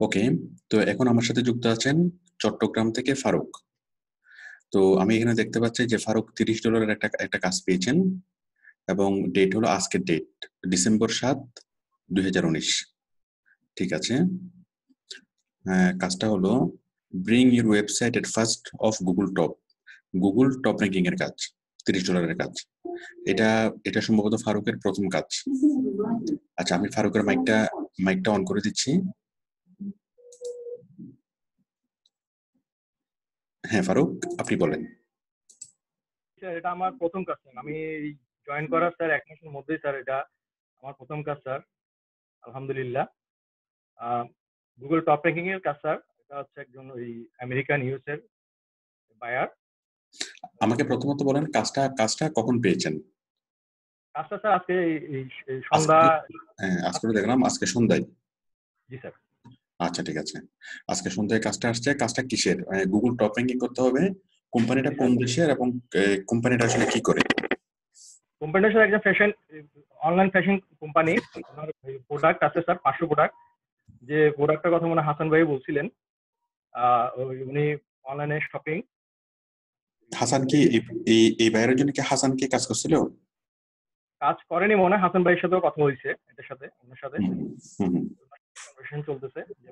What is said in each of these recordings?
ওকে তো এখন আমার সাথে যুক্ত আছেন চট্টগ্রাম থেকে ফারুক। তো আমি এখানে দেখতে পাচ্ছি যে ফারুক তিরিশ ডলারের একটা একটা কাজ পেয়েছেন এবং ডেট হলো আজকের ডেট ডিসেম্বর সাত দুই ঠিক আছে? হ্যাঁ, কাজটা হলো bring your website at first of Google top Google top ranking এর কাজ তিরিশ ডলারের কাজ। এটা এটা সম্ভবত ফারুকের প্রথম কাজ। আচ্ছা আমি ফারুকের মাইকটা মাইকটা অন করে দিচ্ছি। হ্যাঁ ফারুক আপনি বলেন। স্যার এটা আমার প্রথম কাজ স্যার। আমি জয়েন করার স্যার এক মাসের মধ্যেই স্যার এটা আমার প্রথম কাজ স্যার। আলহামদুলিল্লাহ। গুগল টপ র্যাঙ্কিং এর কাজ স্যার। এটা হচ্ছে একজন ওই আমেরিকান ইউএস এর বায়ার আমাকে প্রথমত বলেন কাজটা কাজটা কখন পেয়েছেন? কাজটা স্যার আজকে এই- সন্ধ্যা হ্যাঁ আজকে দেখলাম আজকে সন্ধ্যায়। জি স্যার। আচ্ছা ঠিক আছে। আজকে সন্ধ্যায় কাজটা আসছে। কাজটা কিসের? গুগল টপ র্যাঙ্কিং করতে হবে। কোম্পানিটা কোন দেশের এবং কোম্পানিটা আসলে কি করে? কোম্পানিটা স্যার একটা ফ্যাশন অনলাইন ফ্যাশন কোম্পানি। ওনার প্রোডাক্ট আছে স্যার পাঁচশো প্রোডাক্ট যে প্রোডাক্টের কথা মনে হাসান ভাই বলছিলেন। উনি অনলাইনে শপিং হাসান কি এই- এই বাইরের জন্য কি হাসান কি কাজ করছিল? কাজ করেনি মনে হয় হাসান ভাইয়ের সাথেও কথা হয়েছে এটার সাথে ওনার সাথে। কনভারসেশন চলতেছে যে।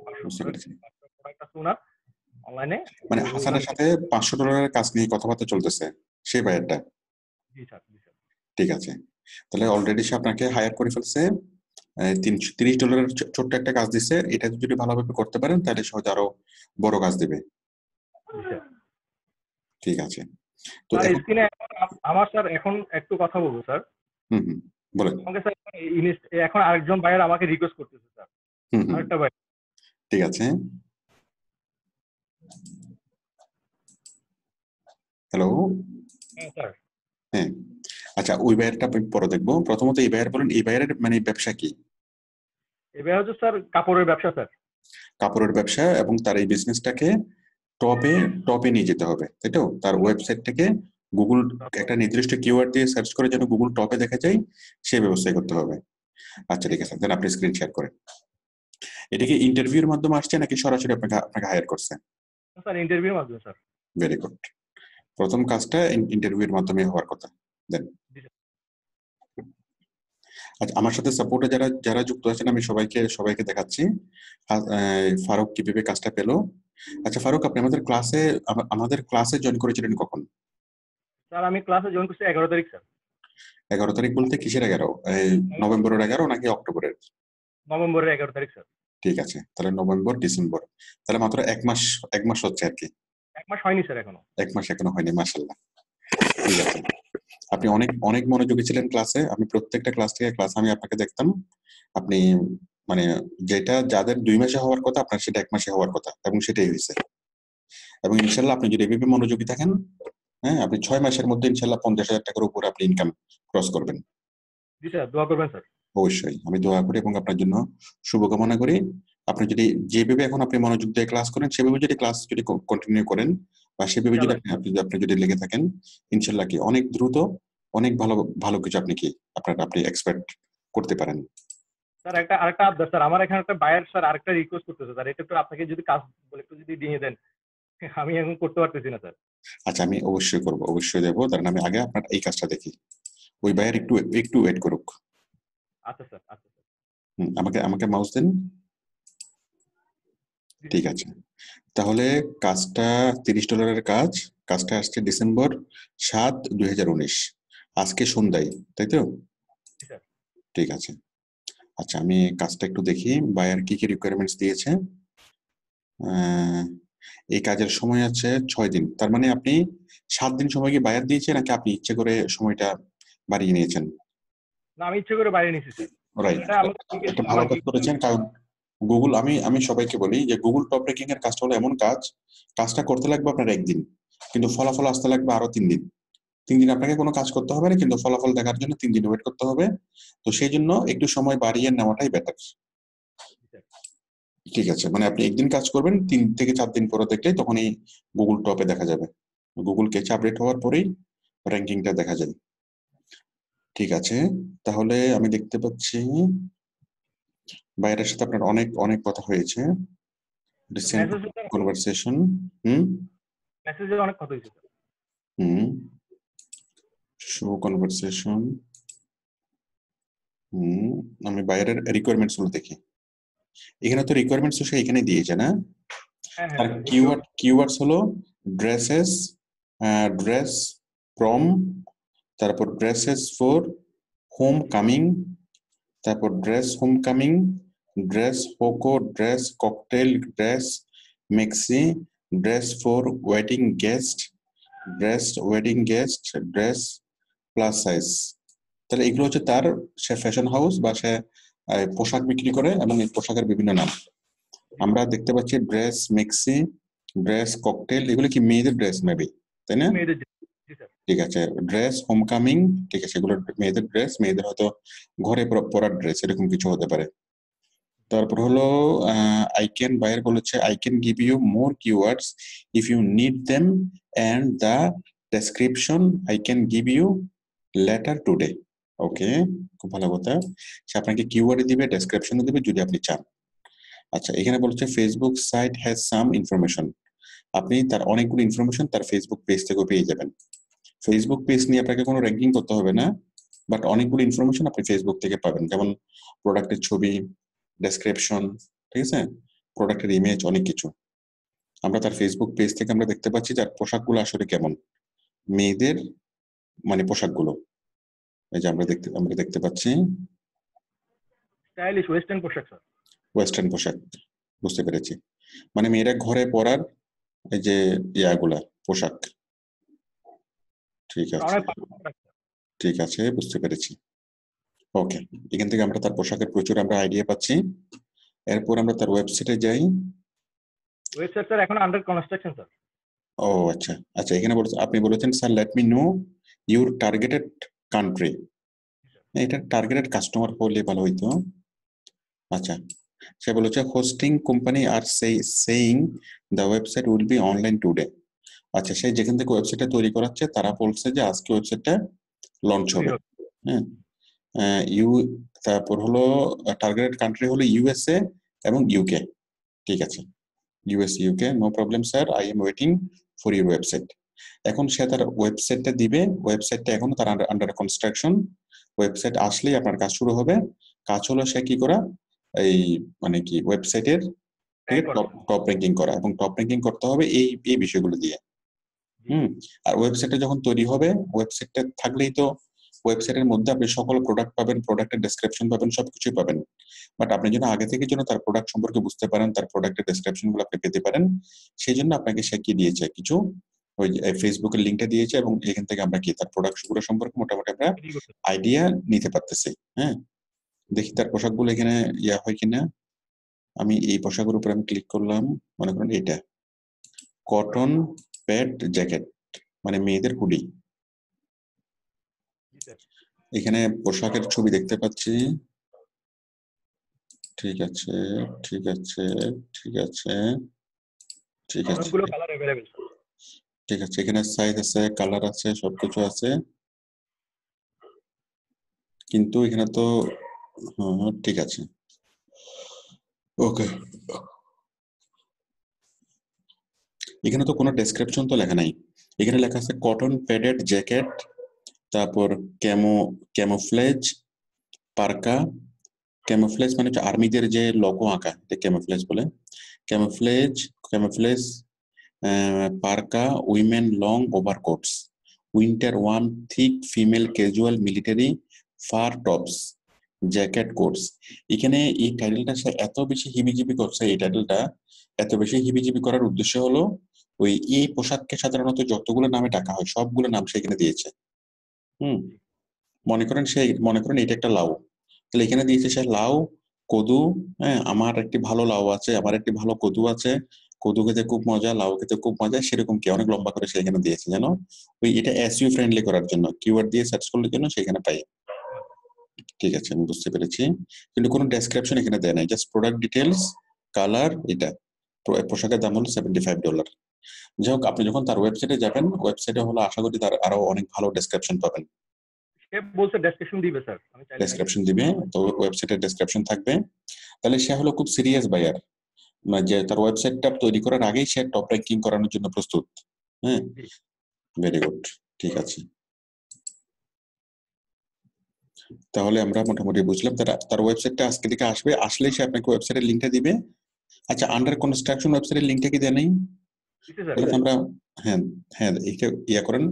প্রোডাক্ট আছে ওনার অনলাইনে মানে হাসানের সাথে পাঁচশো ডলারের কাজ নিয়ে কথাবার্তা চলতেছে সেই জি স্যার ঠিক আছে। তাহলে অলরেডি সে আপনাকে হায়ার করে ফেলছে তিনশো তিরিশ ডলারের ছোট্ট একটা কাজ দিচ্ছে এটা যদি ভালোভাবে করতে পারেন তাহলে সহজে আরও বড় কাজ দিবে। ঠিক আছে। তো আমার স্যার এখন একটু কথা বলব স্যার হুম হুম বলেন। আমাকে স্যার এখন আরেকজন ভাইয়ের আমাকে রিকোয়েস্ট করতেছে স্যার আরেকটা ঠিক আছে। হ্যালো হ্যাঁ স্যার। হ্যাঁ। আচ্ছা ওই বাইরটা আমি পরে দেখব। প্রথমত এই বাইর বলেন এই বাইরের মানে ব্যবসা কি? এবার হচ্ছে স্যার কাপড়ের ব্যবসা স্যার। কাপড়ের ব্যবসা এবং তার এই বিজনেসটাকে টপে টপে নিয়ে যেতে হবে তাই তো? তার ওয়েবসাইট থেকে গুগল একটা নির্দিষ্ট কিওয়ার্ড দিয়ে সার্চ করে যেন গুগল টপে দেখা যায় সেই ব্যবস্থাই করতে হবে। আচ্ছা ঠিক আছে দেন আপনি স্ক্রিন শেয়ার করেন। এটা কি ইন্টারভিউর মাধ্যমে আসছে নাকি সরাসরি আপনাকে আপনাকে হায়ার করছে? স্যার ইন্টারভিউর মাধ্যমে স্যার। ভেরি গুড প্রথম কাজটা ইন্টারভিউর মাধ্যমে হওয়ার কথা দেন আচ্ছা আমার সাথে সাপোর্টে যারা যারা যুক্ত আছেন আমি সবাইকে সবাইকে দেখাচ্ছি। ফারুক কীভাবে কাজটা পেল? আচ্ছা ফারুক আপনি আমাদের ক্লাসে আমাদের ক্লাসে জয়েন করেছিলেন কখন? স্যার আমি ক্লাসে জয়েন করছি এগারো তারিখ স্যার। এগারো তারিখ বলতে কিসের এগারো? এই নভেম্বরের এগারো নাকি অক্টোবরের? নভেম্বরের এগারো তারিখ স্যার। ঠিক আছে তাহলে নভেম্বর ডিসেম্বর। তাহলে মাত্র এক মাস এক মাস হচ্ছে আর কি। এক মাস হয়নি স্যার এখনও। এক মাস এখনও হয়নি মাসাল্লাহ ঠিক আছে। আপনি অনেক অনেক মনোযোগী ছিলেন ক্লাসে আমি প্রত্যেকটা ক্লাস থেকে ক্লাস আমি আপনাকে দেখতাম। আপনি মানে যেটা যাদের দুই মাসে হওয়ার কথা আপনার সেটা এক মাসে হওয়ার কথা এবং সেটাই হয়েছে। এবং ইনশাল্লাহ আপনি যদি এভাবে মনোযোগী থাকেন হ্যাঁ আপনি ছয় মাসের মধ্যে ইনশাল্লাহ পঞ্চাশ হাজার টাকার উপরে আপনি ইনকাম ক্রস করবেন। জি স্যার দোয়া করবেন স্যার অবশ্যই। আমি দোয়া করি এবং আপনার জন্য শুভকামনা করি। আপনি যদি যেভাবে এখন আপনি মনোযোগ দিয়ে ক্লাস করেন সেভাবে যদি ক্লাস যদি কন্টিনিউ করেন বা সেভাবে যদি আপনি আপনি আপনি যদি লেগে থাকেন ইনশাল্লাহ কি অনেক দ্রুত অনেক ভালো ভালো কিছু আপনি কি আপনার আপনি এক্সপেক্ট করতে পারেন। স্যার একটা আরেকটা আবদার স্যার। আমার এখানে একটা বায়ার স্যার আরেকটা রিকোয়েস্ট করতেছে স্যার। এটা একটু আপনাকে যদি কাজ বলে একটু যদি দিয়ে দেন আমি এখন করতে পারতেছি না স্যার। আচ্ছা আমি অবশ্যই করব অবশ্যই দেবো। কারণ আমি আগে আপনার এই কাজটা দেখি। ওই বাইরে একটু একটু ওয়েট করুক। আচ্ছা স্যার আচ্ছা স্যার। আমাকে আমাকে মাউস দেন। ঠিক আছে। তাহলে কাজটা তিরিশ ডলারের কাজ কাজটা আসছে ডিসেম্বর সাত দুই আজকে সন্ধ্যায় তাই তো? ঠিক আছে। আচ্ছা আমি কাজটা একটু দেখি বায়ার কি কি রিকোয়ারমেন্টস দিয়েছে। এই কাজের সময় আছে ছয় দিন। তার মানে আপনি সাত দিন সময় কি বায়ার দিয়েছে নাকি আপনি ইচ্ছে করে সময়টা বাড়িয়ে নিয়েছেন? না আমি ইচ্ছে করে বাইরে আমাকে একটা ভালো কাজ করেছেন কারণ গুগল আমি আমি সবাইকে বলি যে গুগল টপ র্যাঙ্কিং এর কাজটা হলো এমন কাজ কাজটা করতে লাগবে আপনার একদিন কিন্তু ফলাফল আসতে লাগবে আরও তিন দিন। তিন দিন আপনাকে কোনো কাজ করতে হবে না কিন্তু ফলাফল দেখার জন্য তিন দিন ওয়েট করতে হবে। তো সেই জন্য একটু সময় বাড়িয়ে নেওয়াটাই বেটার ঠিক আছে মানে আপনি একদিন কাজ করবেন তিন থেকে চার দিন পরে দেখলে তখনই গুগল টপে দেখা যাবে। গুগল কেচ আপডেট হওয়ার পরেই র্যাঙ্কিংটা দেখা যায়। ঠিক আছে। তাহলে আমি দেখতে পাচ্ছি বাইরের সাথে আপনার অনেক অনেক কথা হয়েছে। Recent conversation hmm? মেসেজে অনেক কথা হয়েছে। হুম। শো কনভারসেশন হুম আমি বাইরের রিকোয়ারমেন্টসগুলো দেখি। এখানে তো রিকোয়ারমেন্টস সে এখানে দিয়েছে না? আর কিওয়ার্ড কিওয়ার্ডস হলো ড্রেসেস ড্রেস ফ্রম তারপর ড্রেসেস ফর হোম কামিং তারপর dress homecoming dress hoco dress cocktail dress maxi dress for wedding guest dress wedding guest dress plus size তাহলে এগুলো হচ্ছে তার সে ফ্যাশন হাউস বা সে পোশাক বিক্রি করে এবং এই পোশাকের বিভিন্ন নাম। আমরা দেখতে পাচ্ছি ড্রেস মেক্সি ড্রেস ককটেল এগুলো কি মেয়েদের ড্রেস মেবি তাই না? ঠিক আছে ড্রেস হোমকামিং ঠিক আছে, এগুলো মেয়েদের ড্রেস মেয়েদের হয়তো ঘরে পরা- পরার ড্রেস এরকম কিছু হতে পারে। তারপর হলো আই ক্যান বাইর বলেছে I can give you more keywords if you need them and the description I can give you later today okay খুব ভালো কথা। সে আপনাকে কিওয়ার্ড দিবে ডেসক্রিপশনও দিবে, যদি আপনি চান। আচ্ছা এখানে বলছে Facebook site has some information আপনি তার অনেকগুলো ইনফরমেশন তার ফেসবুক পেজ থেকেও পেয়ে যাবেন। ফেসবুক পেজ নিয়ে আপনাকে কোনো র্যাঙ্কিং করতে হবে না বাট অনেকগুলো ইনফরমেশন আপনি ফেসবুক থেকে পাবেন। যেমন প্রোডাক্টের ছবি ডেসক্রিপশন ঠিক আছে? প্রোডাক্টের ইমেজ অনেক কিছু। আমরা তার ফেসবুক পেজ থেকে আমরা দেখতে পাচ্ছি তার পোশাকগুলো আসলে কেমন। মেয়েদের মানে পোশাকগুলো। এই যে আমরা দেখতে আমরা দেখতে পাচ্ছি। স্টাইলিশ ওয়েস্টার্ন পোশাক স্যার ওয়েস্টার্ন পোশাক বুঝতে পেরেছি। মানে মেয়েরা ঘরে পরার এই যে ইয়াগুলা পোশাক। ঠিক আছে। ঠিক আছে বুঝতে পেরেছি। ওকে এখান থেকে আমরা তার পোশাকের প্রচুর আমরা আইডিয়া পাচ্ছি। এরপর আমরা তার ওয়েবসাইটে যাই। ওয়েবসাইট স্যার এখন আন্ডার কনস্ট্রাকশন স্যার। ও আচ্ছা। আচ্ছা এখানে বলেছে আপনি বলেছেন sir let me know your targeted country এটা টার্গেটেড কাস্টমার হলে ভালো হইতো। আচ্ছা সে বলেছে হোস্টিং কোম্পানি আর সেই saying the website will be online today আচ্ছা সে যেখান থেকে ওয়েবসাইটটা তৈরি করাচ্ছে তারা বলছে যে আজকে ওয়েবসাইটটা লঞ্চ হবে। হ্যাঁ। ইউ তারপর হলো টার্গেটেড কান্ট্রি হলো ইউএসএ এবং ইউকে ঠিক আছে। US UK no problem sir I am waiting for your website এখন সে তার ওয়েবসাইটটা দিবে ওয়েবসাইটটা এখনও তার আন্ডার কনস্ট্রাকশন ওয়েবসাইট আসলেই আপনার কাজ শুরু হবে। কাজ হলো সে কি করা এই মানে কি ওয়েবসাইটের। টপ টপ র্যাঙ্কিং করা এবং টপ র্যাঙ্কিং করতে হবে এই এই বিষয়গুলো দিয়ে। হুম? আর ওয়েবসাইটটা যখন তৈরি হবে ওয়েবসাইটটা থাকলেই তো ওয়েবসাইটের মধ্যে আপনি সকল প্রোডাক্ট পাবেন প্রোডাক্টের ডেসক্রিপশন পাবেন সবকিছুই পাবেন। বাট আপনি যেন আগে থেকে যেন তার প্রোডাক্ট সম্পর্কে বুঝতে পারেন তার প্রোডাক্টের ডেসক্রিপশনগুলো আপনি পেতে পারেন সেই জন্য আপনাকে সে কি দিয়েছে? কিছু ওই ফেসবুকের লিঙ্কটা দিয়েছে এবং এখান থেকে আমরা কি তার প্রোডাক্টগুলো সম্পর্কে মোটামুটি আমরা আইডিয়া নিতে পারতেছি। হ্যাঁ? দেখি তার পোশাকগুলো এখানে ইয়া হয় কিনা। আমি এই পোশাকের উপরে আমি ক্লিক করলাম মনে করেন এটা কটন প্যাড জ্যাকেট মানে মেয়েদের হুডি এখানে পোশাকের ছবি দেখতে পাচ্ছি। ঠিক আছে ঠিক আছে ঠিক আছে ঠিক আছে। ঠিক আছে এখানে সাইজ আছে কালার আছে সবকিছু আছে। কিন্তু এখানে তো ঠিক আছে। ওকে এখানে তো কোনো ডেসক্রিপশন তো লেখা নাই। এখানে লেখা আছে কটন প্যাডেড জ্যাকেট তারপর ক্যামো ক্যামোফ্লেজ পার্কা ক্যামোফ্লেজ মানে হচ্ছে আর্মিদের যে লোগো আঁকা ক্যামোফ্লেজ বলে। Camouflage camouflage parka women long overcoats winter one thick female casual military fur tops jacket coats. এখানে এই টাইটেলটা সে এত বেশি হিবিজিবি করছে, এই টাইটেলটা, এত বেশি হিবিজিবি করার উদ্দেশ্য হলো ওই এই পোশাককে সাধারণত যতগুলো নামে ডাকা হয়, সবগুলো নাম সে এখানে দিয়েছে। হুম, মনে করেন সে, মনে করেন এটা একটা লাউ। তাহলে এখানে দিয়েছে সে লাউ, কদু হ্যাঁ আমার একটি ভালো লাউ আছে, আমার একটি ভালো কদু আছে, কদু খেতে খুব মজা, লাউ খেতে খুব মজা, সেরকম কি? অনেক লম্বা করে সে এখানে দিয়েছে যেন ওই এটা এসইউ ফ্রেন্ডলি করার জন্য কিওয়ার্ড দিয়ে সার্চ করার জন্য সেখানে পাই। ঠিক আছে আমি বুঝতে পেরেছি। কিন্তু কোনো ডেসক্রিপশন এখানে দেয় নাই জাস্ট প্রোডাক্ট ডিটেলস কালার এটা। তো পোশাকের দাম হলো সেভেন্টি ফাইভ ডলার যাই হোক আপনি যখন তার ওয়েবসাইটে যাবেন ওয়েবসাইটে হলো আশা করি তার আরও অনেক ভালো ডেসক্রিপশন পাবেন। বলছে ডেসক্রিপশন দিবে স্যার ডেসক্রিপশন দিবে তো ওয়েবসাইটের ডেসক্রিপশন থাকবে। তাহলে সে হলো খুব সিরিয়াস বায়ার মানে যে তার ওয়েবসাইটটা তৈরি করার আগেই সে টপ র্যাঙ্কিং করানোর জন্য প্রস্তুত। হ্যাঁ? ভেরি গুড ঠিক আছে। তাহলে আমরা মোটামুটি বুঝলাম। তার তার ওয়েবসাইটটা আজকে থেকে আসবে। আসলেই সে আপনাকে ওয়েবসাইটের লিঙ্কটা দিবে। আচ্ছা আন্ডার কনস্ট্রাকশন ওয়েবসাইটের লিঙ্কটা কি দেয় নেই? আমরা হ্যাঁ হ্যাঁ এইটা ইয়া করেন।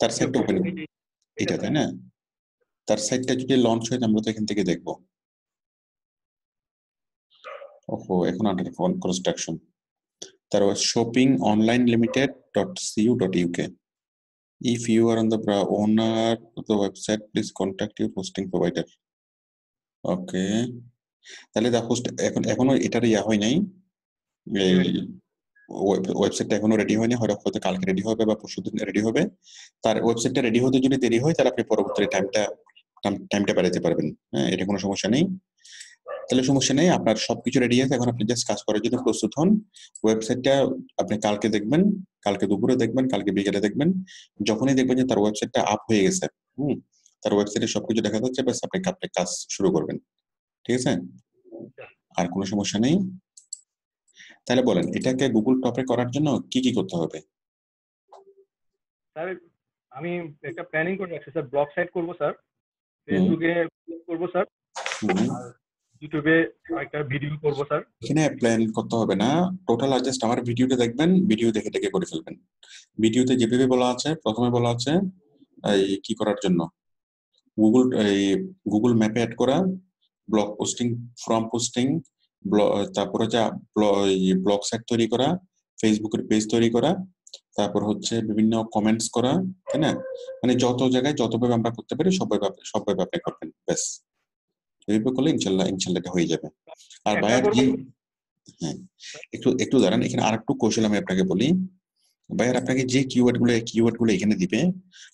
তার সাইটটা ওপেন এটা তাই না? তার সাইটটা যদি লঞ্চ হয় আমরা তো এখান থেকে দেখব। ওহো এখন আন্ডার কনস্ট্রাকশন তার shopping online limited dot CU dot UK if you are on the owner of the website please contact your hosting provider okay তাহলে দা হোস্ট এখন, এখনও এটার ইয়া হয় নাই। এই ওয়েবসাইটটা এখনও রেডি হয়নি, হয়তো হয়তো কালকে রেডি হবে বা পরশু দিন রেডি হবে। তার ওয়েবসাইটটা রেডি হতে যদি দেরি হয়, তাহলে আপনি পরবর্তী টাইমটা টাইমটা বাড়াতে পারবেন। হ্যাঁ এটা কোনো সমস্যা নেই। তাহলে সমস্যা নেই আপনার সবকিছু রেডি আছে এখন আপনি জাস্ট কাজ করার জন্য প্রস্তুত হন। ওয়েবসাইটটা আপনি কালকে দেখবেন কালকে দুপুরে দেখবেন কালকে বিকেলে দেখবেন। যখনই দেখবেন যে তার ওয়েবসাইটটা আপ হয়ে গেছে হুম তার ওয়েবসাইটে সবকিছু দেখা যাচ্ছে ব্যাস আপনি আপনি কাজ শুরু করবেন। ঠিক আছে? আর কোনো সমস্যা নেই? তাহলে বলেন এটাকে গুগল টপে করার জন্য কি কি করতে হবে? স্যার আমি একটা প্ল্যানিং করে রাখছি। স্যার ব্লগ সাইট করব স্যার। ফেসবুকে করব স্যার। ইউটিউবে একটা ভিডিও করব, স্যার। এখানে প্ল্যান করতে হবে না। টোটাল জাস্ট আমার ভিডিওটা দেখবেন, ভিডিও দেখে দেখে করে ফেলবেন। ভিডিওতে যেভাবে বলা আছে, প্রথমে বলা আছে, এই কি করার জন্য? গুগল এই গুগল ম্যাপে অ্যাড করা ব্লগ পোস্টিং ফর্ম পোস্টিং তারপর যা ব্লগ সাইট তৈরি করা ফেসবুকের পেজ তৈরি করা, তারপর হচ্ছে বিভিন্ন কমেন্টস করা, তাই না? মানে যত জায়গায় যতভাবে আমরা করতে পারি সবভাবে সবভাবে আপনি করবেন, ব্যাস। এইভাবে করলে ইনশাল্লাহ ইনশাল্লাহ এটা হয়ে যাবে। আর বায়ার যে হ্যাঁ একটু একটু দাঁড়ান এখানে আর একটু কৌশল আমি আপনাকে বলি। ভাইয়ার আপনাকে যে কিওয়ার্ডগুলো কিওয়ার্ডগুলো এখানে দিবে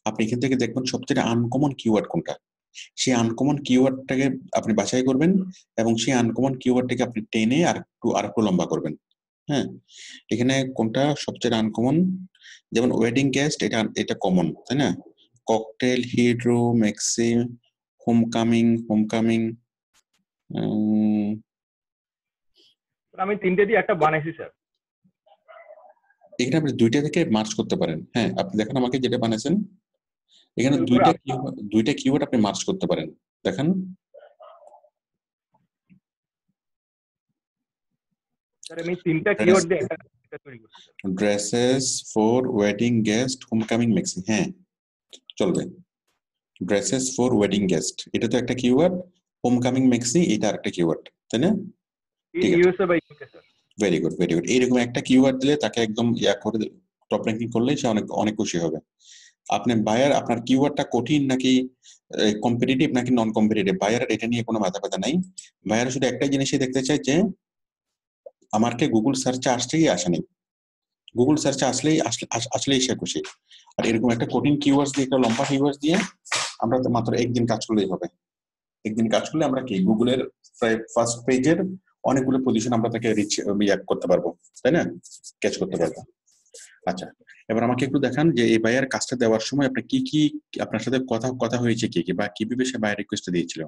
আপনি এখান থেকে দেখবেন সবচেয়ে আনকমন কিওয়ার্ড কোনটা? সেই আনকমন কিওয়ার্ডটাকে আপনি বাছাই করবেন এবং সেই আনকমন কিওয়ার্ডটাকে আপনি টেনে আর একটু আর একটু লম্বা করবেন। হ্যাঁ এখানে কোনটা সবচেয়ে আনকমন যেমন ওয়েডিং গেস্ট এটা এটা কমন তাই না? ককটেল হিড্রো মেক্সি হোমকামিং হোমকামিং আমি তিনটে দিয়ে একটা বানাইছি স্যার। এখানে আপনি দুইটা থেকে মার্চ করতে পারেন। হ্যাঁ আপনি দেখেন আমাকে যেটা বানিয়েছেন এখানে দুইটা দুইটা কিওয়ার্ড আপনি মার্চ করতে পারেন। দেখেন। Dresses for wedding guest homecoming maxi হ্যাঁ চলবে। ড্রেসেস ফর ওয়েডিং গেস্ট এটা তো একটা কিওয়ার্ড হোমকামিং মেক্সি এটা আরেকটা কিওয়ার্ড তাই না? ভেরি গুড ভেরি গুড এইরকম একটা কিওয়ার্ড দিলে তাকে একদম ইয়া করে টপ র্যাঙ্কিং করলে সে অনেক অনেক খুশি হবে। আপনি বায়ার আপনার কিওয়ার্ডটা কঠিন নাকি কম্পিটিটিভ নাকি নন কম্পিটিটিভ বায়ার এটা নিয়ে কোনো মাথা ব্যথা নাই। বায়ার শুধু একটাই জিনিসই দেখতে চায় যে আমারকে গুগল সার্চে আসছে কি আসেনি গুগল সার্চে আসলেই আসলে- আস- আসলেই সে খুশি। আর এরকম একটা কঠিন কিওয়ার্ডস দিয়ে একটা লম্বা কিওয়ার্ডস দিয়ে আমরা তো মাত্র একদিন কাজ করলেই হবে। একদিন কাজ করলে আমরা কি গুগলের ফার্স্ট পেজের অনেকগুলো পজিশন আমরা তাকে রিচ ইয়া করতে পারব তাই না? ক্যাচ করতে পারব। আচ্ছা এবার আমাকে একটু দেখান যে এই বায়ার কাজটা দেওয়ার সময় আপনি কি কি আপনার সাথে কথা কথা হয়েছে কি কি বা কীভাবে সে বায়ার রিকোয়েস্ট দিয়েছিল?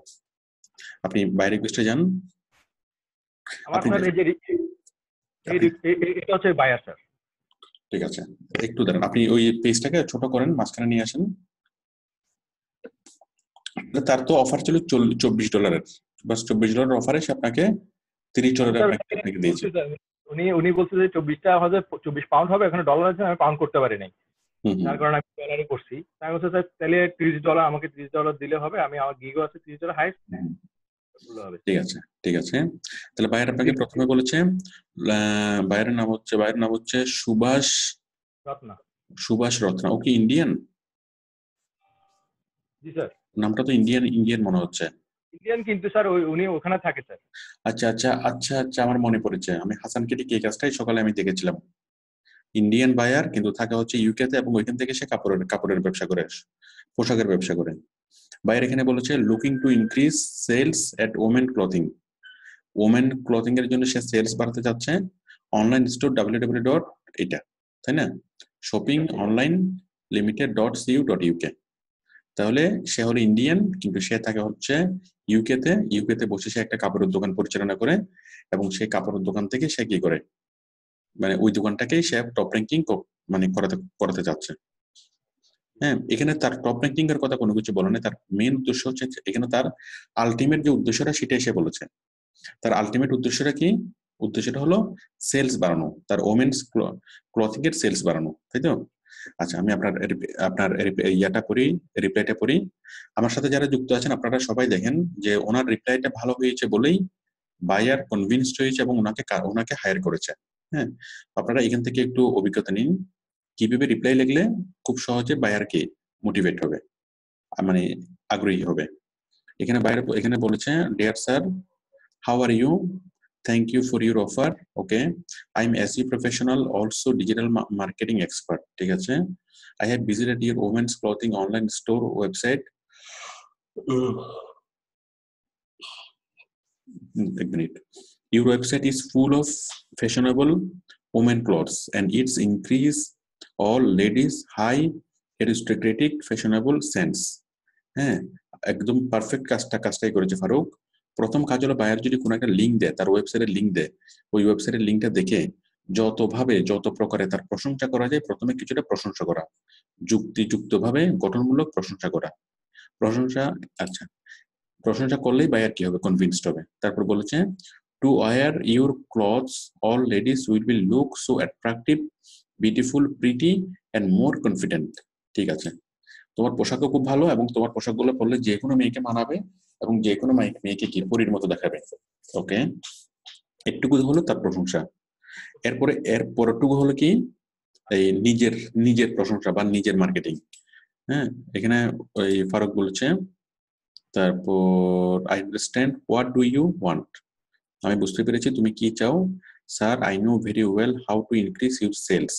আপনি বায়ার রিকোয়েস্টে যান। এটা হচ্ছে বায়ার স্যার ঠিক আছে একটু দাঁড়ান। আপনি ওই পেজটাকে ছোট করেন মাঝখানে নিয়ে আসেন। তার তো অফার ছিল চব্বিশ ডলারের বাস চব্বিশ ডলার অফারে সে আপনাকে তিরিশ ডলারে স্যার, আপনাকে দিয়েছে। উনি উনি বলছে যে চব্বিশটা হবে চব্বিশ পাউন্ড হবে এখানে ডলার আছে আমি পাউন্ড করতে পারি নাই। তার কারণে আমি ডলারে করছি। তাই বলছে স্যার তাহলে তিরিশ ডলার আমাকে তিরিশ ডলার দিলে হবে আমি আমার গিগো আছে তিরিশ ডলার হাইস্ট। ঠিক আছে ঠিক আছে। তাহলে বাইরে আপনাকে প্রথমে বলেছে বাইরের নাম হচ্ছে বাইরের নাম হচ্ছে সুভাষ রত্না। সুভাষ রত্না। ওকে ইন্ডিয়ান জি স্যার। নামটা তো ইন্ডিয়ান ইন্ডিয়ান মনে হচ্ছে। ইন্ডিয়ান কিন্তু স্যার উনি ওখানে থাকে স্যার আচ্ছা আচ্ছা আচ্ছা আচ্ছা আমার মনে পড়েছে। আমি হাসান কেটি এই কাজটাই সকালে আমি দেখেছিলাম। ইন্ডিয়ান বায়ার কিন্তু থাকে হচ্ছে ইউকে তে এবং ওইখান থেকে সে কাপড়ের কাপড়ের ব্যবসা করে পোশাকের ব্যবসা করে। বায়ার এখানে বলেছে looking to increase sales at women clothing women clothing এর জন্য সে সেলস বাড়াতে চাচ্ছে online store W W dot এটা তাই না? Shopping online limited dot CU dot UK তাহলে সে হলো ইন্ডিয়ান কিন্তু সে থাকে হচ্ছে ইউকেতে ইউকেতে বসে সে একটা কাপড়ের দোকান পরিচালনা করে এবং সেই কাপড়ের দোকান থেকে সে কি করে? মানে ওই দোকানটাকেই সে টপ র্যাঙ্কিং মানে করাতে করাতে চাচ্ছে হ্যাঁ এখানে তার টপ র্যাঙ্কিং এর কথা কোনো কিছু বলে না। তার মেন উদ্দেশ্য হচ্ছে এখানে তার আলটিমেট যে উদ্দেশ্যটা সেটাই সে বলেছে। তার আলটিমেট উদ্দেশ্যটা কি? উদ্দেশ্যটা হলো সেলস বাড়ানো। তার ওমেন্স ক্লথিং এর সেলস বাড়ানো, তাই তো? আচ্ছা আমি আপনার আপনার ইয়াটা করি রিপ্লাইটা করি। আমার সাথে যারা যুক্ত আছেন, আপনারা সবাই দেখেন যে ওনার রিপ্লাইটা ভালো হয়েছে বলেই বায়ার কনভিন্সড হয়েছে এবং ওনাকে ওনাকে হায়ার করেছে। হ্যাঁ আপনারা এখান থেকে একটু অভিজ্ঞতা নিন। কীভাবে রিপ্লাই লিখলে খুব সহজে বায়ারকে মোটিভেট হবে মানে আগ্রহী হবে। এখানে বাইরে এখানে বলেছে dear sir how are you thank you for your offer okay i'm SE professional also digital ma marketing expert ঠিক আছে i have visited your women's clothing online store website your website is full of fashionable women clothes and it's increase all ladies high aristocratic fashionable sense হ্যাঁ একদম perfect কাজটা কাজটাই করেছে ফারুক প্রথম কাজ হলো বায়ার যদি কোনো একটা লিঙ্ক দেয়, তার ওয়েবসাইটের লিঙ্ক দেয়, ওই ওয়েবসাইটের লিঙ্কটা দেখে যতভাবে, যত প্রকারে তার প্রশংসা করা যায়, প্রথমে কিছুটা প্রশংসা করা। যুক্তিযুক্ত ভাবে গঠনমূলক প্রশংসা করা। প্রশংসা আচ্ছা প্রশংসা করলেই বায়ার কি হবে? কনভিন্সড হবে। তারপর বলেছে to wear your clothes all ladies will be look so attractive beautiful pretty and more confident ঠিক আছে। তোমার পোশাকও খুব ভালো এবং তোমার পোশাকগুলো পরলে যে কোনো মেয়েকে মানাবে। এবং যে কোনো মেয়েকে কি পরীর মতো দেখাবে। ওকে একটুকু হলো তার প্রশংসা। এরপরে, এর পরটুকু হলো কি? এই নিজের নিজের প্রশংসা বা নিজের মার্কেটিং হ্যাঁ? এখানে ওই ফারুক বলেছে, তারপর I understand what do you want আমি বুঝতে পেরেছি তুমি কি চাও। Sir I know very well how to increase your sales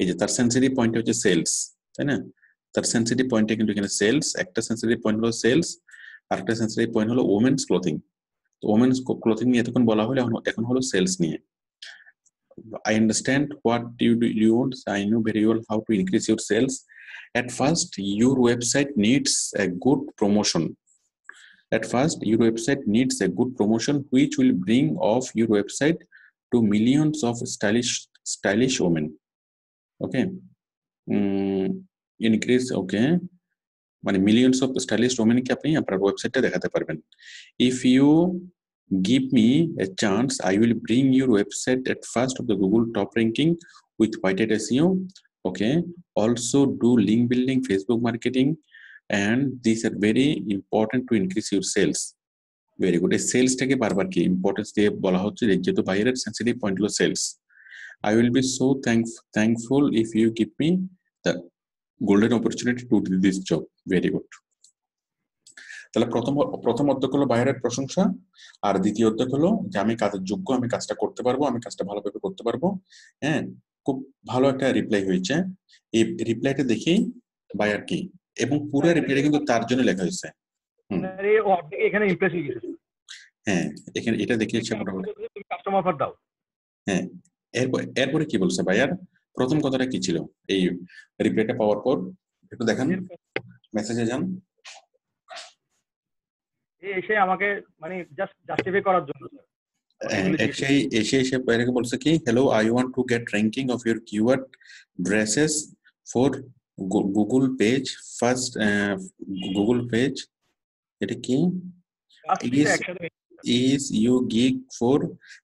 এই যে তার সেন্সিটিভ পয়েন্ট হচ্ছে সেলস তাই না? তার সেন্সিটিভ পয়েন্টে কিন্তু এখানে সেলস একটা সেন্সিটিভ পয়েন্ট হলো সেলস আরেকটা সেন্সিটিভ পয়েন্ট হলো ওমেন্স ক্লোথিং তো ওমেন্স ক্লোথিং নিয়ে এতক্ষণ বলা হলে এখন হলো সেলস নিয়ে I understand what you do you want. I know very well how to increase your sales. At first, your website needs a good promotion. At first, your website needs a good promotion which will bring off your website to millions of stylish stylish women. Okay. Mm, increase okay. মানে millions of stylish রোমেনকে আপনি আপনার ওয়েবসাইটটা দেখাতে পারবেন। If you give me a chance I will bring your website at first of the Google top ranking with white hat SEO okay also do link building Facebook marketing and this are very important to increase your sales very good এই সেলসটাকে বারবার কি? Importance দিয়ে বলা হচ্ছে যেহেতু বাইরের sensitive point হলো sales I will be so thank thankful if you give me the golden opportunity to do this job very good তাহলে প্রথম প্রথম অধ্যক্ষ হলো বাইরের প্রশংসা আর দ্বিতীয় অধ্যক্ষ হলো যে আমি কাজের যোগ্য আমি কাজটা করতে পারব আমি কাজটা ভালোভাবে করতে পারব। হ্যাঁ খুব ভালো একটা রিপ্লাই হয়েছে। এই রিপ্লাইটা দেখেই বায়ার কি। এবং পুরো রিপ্লাইটা কিন্তু তার জন্য লেখা হয়েছে। এখানে ইমপ্রেস হ্যাঁ এখানে এটা দেখিয়েছে মোটামুটি। কাস্টমার অফার দাও। হ্যাঁ এরপরে এরপরে কি বলছে বায়ার প্রথম কথাটা কি ছিল? এই রিপ্লাইটা পাওয়ার পর একটু দেখেন। মেসেজে যান। এসে আমাকে মানে জাস্ট জাস্টিফাই করার জন্য এসে এসে এসে বাইরে বলছে কি hello I want to get ranking of your keyword dresses for Google page first Google page এটা কি? Is you gig for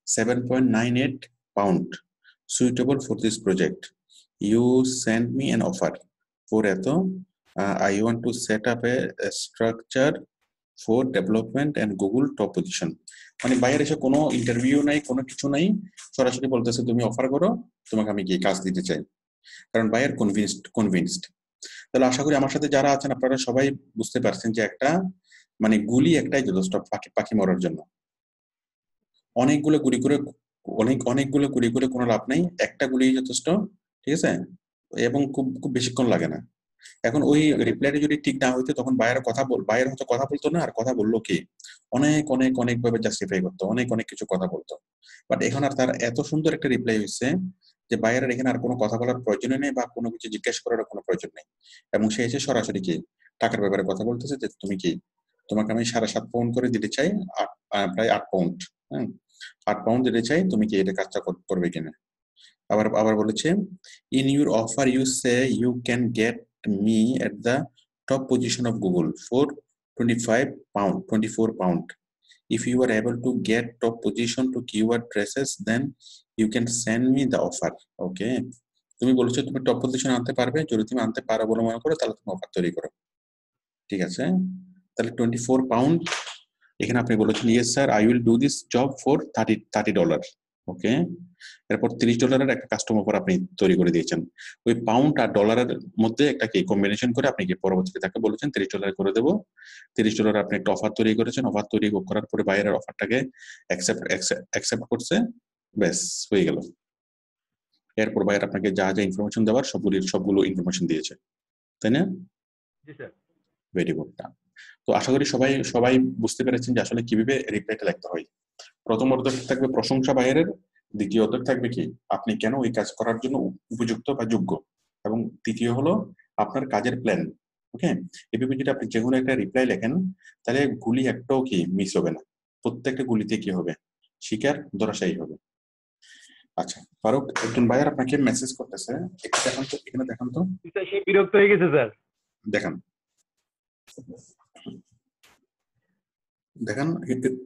7.98 pound suitable for this project. You send me an offer. For eto uh, i want to set up a, a structure for development and google top position. মানে বাইরে এসে কোনো interview নাই কোনো কিছু নাই সরাসরি বলতেছে তুমি অফার করো তোমাকে আমি গিয়ে কাজ দিতে চাই। কারণ বাইরের কনভিন্সড কনভিন্সড তাহলে আশা করি আমার সাথে যারা আছেন আপনারা সবাই বুঝতে পারছেন যে একটা মানে গুলি একটাই যথেষ্ট পাখি পাখি মরার জন্য। অনেকগুলো গুলি করে অনেক, অনেকগুলো গুলি করে কোনো লাভ নাই। একটা গুলি যথেষ্ট, ঠিক আছে? এবং খুব খুব বেশিক্ষণ লাগে না। এখন ওই রিপ্লাইটা যদি ঠিক না হইতো, তখন বাইরের কথা বল বাইরের হয়তো কথা বলতো না, আর কথা বলল কি? অনেক অনেক অনেক ভাবে জাস্টিফাই করতো, অনেক অনেক কিছু কথা বলতো। বাট এখন আর তার এত সুন্দর একটা রিপ্লাই হয়েছে যে বাইরের এখানে আর কোনো কথা বলার প্রয়োজন নেই বা কোনো কিছু জিজ্ঞেস করার কোনো প্রয়োজন নেই। এবং সে এসে সরাসরি কি? টাকার ব্যাপারে কথা বলতেছে যে, তুমি কি? তোমাকে আমি সাড়ে সাত পাউন্ড করে দিতে চাই প্রায় আট পাউন্ড হ্যাঁ আট পাউন্ড দিতে চাই, তুমি কি এটা কাজটা করবে কিনা? আবার আবার বলেছে in your offer you say you can get me at the top position of Google four twenty five pound twenty four pound if you are able to get top position to keyword traces, then you can send me the offer. Okay তুমি বলেছ তুমি top position আনতে পারবে, যদি তুমি আনতে পারো বলে মনে করো, তাহলে তুমি অফার তৈরি করো। ঠিক আছে? তাহলে টোয়েন্টি ফোর পাউন্ড এখানে আপনি বলেছেন yes sir I will do this job for thirty thirty dollar okay এরপর তিরিশ ডলারের একটা কাস্টম অফার আপনি তৈরি করে দিয়েছেন। ওই পাউন্ড আর ডলারের মধ্যে একটা কি কম্বিনেশন করে আপনি কি পরবর্তীতে তাকে বলেছেন তিরিশ ডলার করে দেবো? তিরিশ ডলার আপনি একটা অফার তৈরি করেছেন অফার তৈরি করার পরে বাইরের অফারটাকে অ্যাকসেপ্ট অ্যাকসেপ্ট করছে ব্যাস হয়ে গেল। এরপর বাইরে আপনাকে যা যা ইনফরমেশন দেওয়ার সবগুলি সবগুলো ইনফরমেশন দিয়েছে। তাই না? ভেরি গুড তো আশা করি সবাই সবাই বুঝতে পেরেছেন যে আসলে কীভাবে রিপ্লাইটা লিখতে হয়। প্রথম অর্ধেক থাকবে প্রশংসা বাইরের দ্বিতীয় অর্ধেক থাকবে কি? আপনি কেন ওই কাজ করার জন্য উপযুক্ত বা যোগ্য? এবং তৃতীয় হলো আপনার কাজের প্ল্যান ওকে এভাবে যদি আপনি যে কোনো একটা রিপ্লাই লেখেন তাহলে গুলি একটাও কি মিস হবে না। প্রত্যেকটা গুলিতে কি হবে? শিকার ধরাশায়ী হবে। আচ্ছা ফারুক একজন বায়ার আপনাকে মেসেজ করতেছে। একটু দেখান তো এখানে দেখান তো। বিরক্ত হয়ে গেছে স্যার। দেখান। দেখান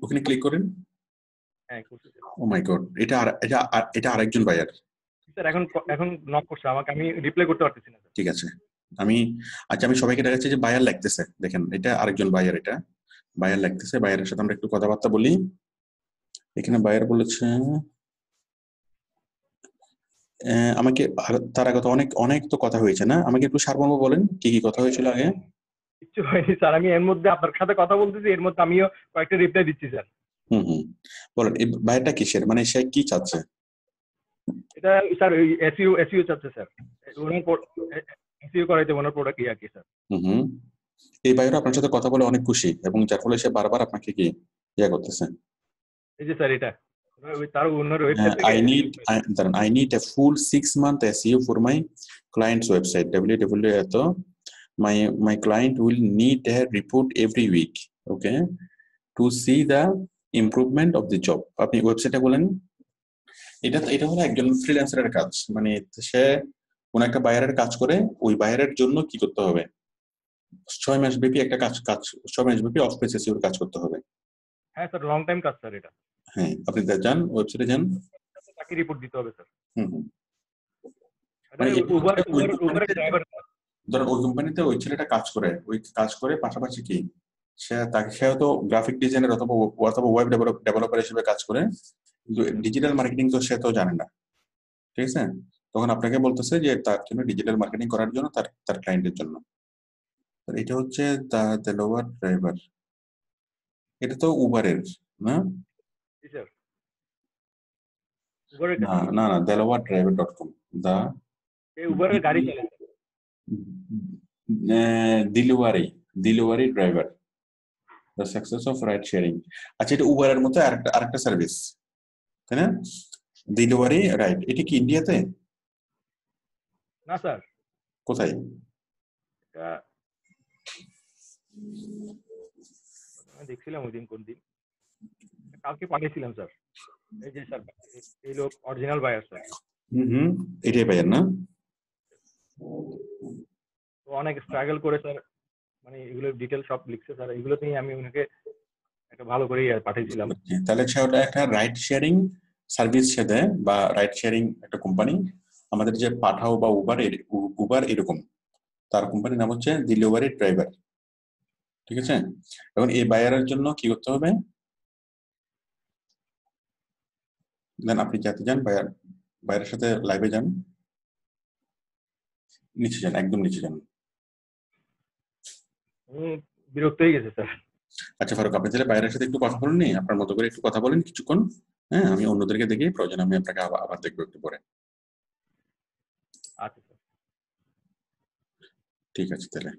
ওখানে ক্লিক করেন। হ্যাঁ ও মাই গড এটা আর এটা এটা আরেকজন বায়ার স্যার এখন এখন নক করছে আমাকে আমি রিপ্লাই করতে পারতেছি না ঠিক আছে। আমি আচ্ছা আমি সবাইকে দেখাচ্ছি যে বায়ার লাগতেছে। দেখেন এটা আরেকজন বায়ার এটা। বায়ার লাগতেছে বায়ারের সাথে আমরা একটু কথাবার্তা বলি। এখানে বায়ার বলেছে আমাকে তার আগে অনেক অনেক তো কথা হয়েছে না? আমাকে একটু সারমর্ম বলেন কি কি কথা হয়েছিল আগে? কিচ্ছু হয়নি স্যার। আমি এর মধ্যে আপনার সাথে কথা বলতেছি এর মধ্যে আমিও কয়েকটা রিপ্লাই দিচ্ছি স্যার। হুম হুম। বলেন এই বায়ারটা কিসের? মানে সে কি চাচ্ছে? এটা স্যার এসইও এসইও চাচ্ছে স্যার। ওনার এসইও করাইতে ওনার প্রোডাক্ট ইয়ে কি স্যার। হুম হুম। এই বায়ারও আপনার সাথে কথা বলে অনেক খুশি এবং যার ফলে সে বারবার আপনাকে কি ইয়া করতেছে? এই যে স্যার এটা। তার ওনার website need I, then I need a full six month SEO for my client's website www এতো my my client will need a report every week okay? To see the improvement of the job. আপনি ওয়েবসাইটে বলেন। এটা এটা হলো একজন ফ্রিল্যান্সারের কাজ। মানে সে কোন একটা বায়ারের কাজ করে ওই বায়ারের জন্য কি করতে হবে? ছয় মাস ব্যাপী একটা কাজ কাজ ছয় মাস ব্যাপী অফ পেস এসিওর কাজ করতে হবে। হ্যাঁ স্যার লং টাইম কাজ স্যার এটা। হ্যাঁ আপনি যান ওয়েবসাইটে যান। তাকে রিপোর্ট দিতে হবে স্যার। হুম হুম। এটা মানে উবার উবার ড্রাইভার ধরেন ওই কোম্পানিতে ওই ছেলেটা কাজ করে ওই কাজ করে পাশাপাশি কি? সে তাকে সে হয়তো গ্রাফিক ডিজাইনার অথবা অথবা ওয়েব ডেভেলপার হিসেবে কাজ করে কিন্তু ডিজিটাল মার্কেটিং তো সে তো জানে না। ঠিক আছে? তখন আপনাকে বলতেছে যে তার জন্য ডিজিটাল মার্কেটিং করার জন্য তার তার ক্লায়েন্টের জন্য। এটা হচ্ছে দা দেলোয়ার ড্রাইভার এটা তো উবারের না? না না Delwar driver dot com the উবারের গাড়ি চালায়। দিলুয়ারি দিলুয়ারি driver the success of ride sharing আচ্ছা এটা উবারের মতো আরেকটা আরেকটা সার্ভিস তাই না? দিলুয়ারি রাইড এটা কি ইন্ডিয়াতে না স্যার কোথায়? এটা আমি দেখছিলাম ওই দিন কোন দিন। কালকে পাঠিয়েছিলাম স্যার এই যে স্যার এই লোক অরিজিনাল বায়ার স্যার হুম হুম। এটাই পাইয়ের না? অনেক স্ট্রাগল করে স্যার মানে এগুলো ডিটেল সব লিখছে স্যার এগুলো নিয়ে আমি ওনাকে একটা ভালো করে ইয়ে পাঠিয়েছিলাম। তাহলে সে ওটা একটা রাইড শেয়ারিং সার্ভিস সে দেয় বা রাইড শেয়ারিং একটা কোম্পানি আমাদের যে পাঠাও বা উবার উবার এরকম, তার কোম্পানির নাম হচ্ছে দিলুয়ারি ড্রাইভার ঠিক আছে? এখন এই বায়ারের জন্য কি করতে হবে? দেন আপনি যাতে যান বায়ার বায়ারের সাথে লাইভে যান। নিচে যান একদম নিচে যান। বিরক্ত হয়ে গেছে স্যার। আচ্ছা ফারুক আপনি তাহলে বাইরের সাথে একটু কথা বলেন নি আপনার মতো করে একটু কথা বলেন কিছুক্ষণ। হ্যাঁ আমি অন্যদেরকে দেখি প্রয়োজন আমি আপনাকে আবার আবার দেখব একটু পরে। আচ্ছা ঠিক আছে তাহলে।